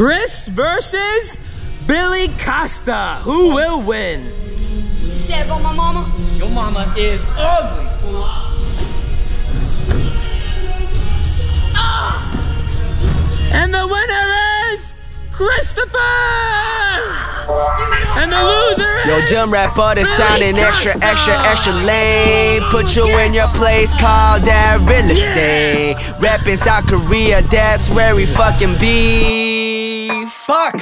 Chris versus Billy Costa. Who will win? You said about my mama? Your mama is ugly, fool. Ah! And the winner is Christopher! And the loser is Yo, jump rap artist sounding extra, extra, extra lame. Put you in your place Call that real estate. Rapping South Korea, that's where we fucking be. Fuck!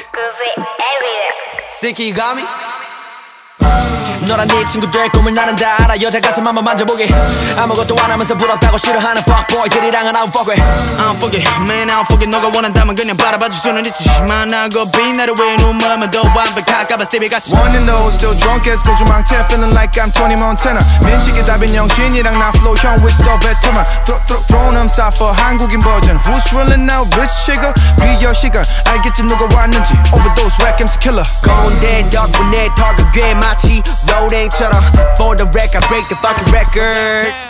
Sicky, you got me? 너랑 네 친구들 꿈을 나는 다 알아 여자 가슴 한번 만져보게 아무것도 안 하면서 부럽다고 싫어하는 fuckboy들이랑은 I don't fuck with I don't fuck it man I don't fuck it 너가 원한다면 그냥 바라봐줄 수는 있지만 나고 빛나를 왜 눈물만 더 완벽할까봐 스티비 같이 One and those still drunk as 고주망태 feeling like I'm Tony Montana 민식이 답인 영진이랑 나 flow 형 with so veteran throw throw throw them for 한국인 버전 Who's drilling out rich chica 비열 시간 알겠지 누가 왔는지 Ghost Recon's killer. Gone dead, dark when they target grandmachi. Road ain't shut up. For the wreck, I break the fucking record.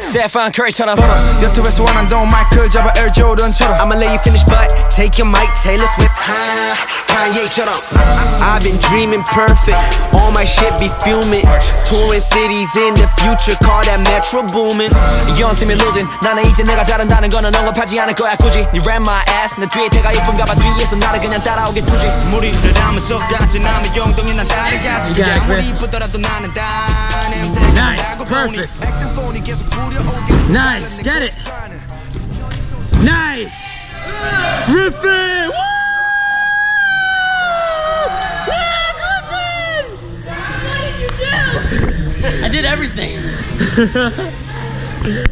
Stephen Curry turn up. 여투에서 원한동 마이클 잡아 엘 조던처럼 I'ma let you finish but take your mic Taylor Swift. High Kanye처럼 I've been dreaming perfect. All my shit be fuming. Touring cities in the future Call that Metro Boomin. 연습이 로진 나는 이제 내가 잘한다는 거는 언급하지 않을 거야 굳이. You ran my ass. 내 뒤에 대가 예쁜가 봐. 뒤에서 나를 그냥 따라오게 두지. 무리를 하면서 같이 남의 용동이 난 따라가지. 아무리 이쁘더라도 나는 다른 Perfect. Nice. Get it. Nice. Griffin. Woo! I did everything.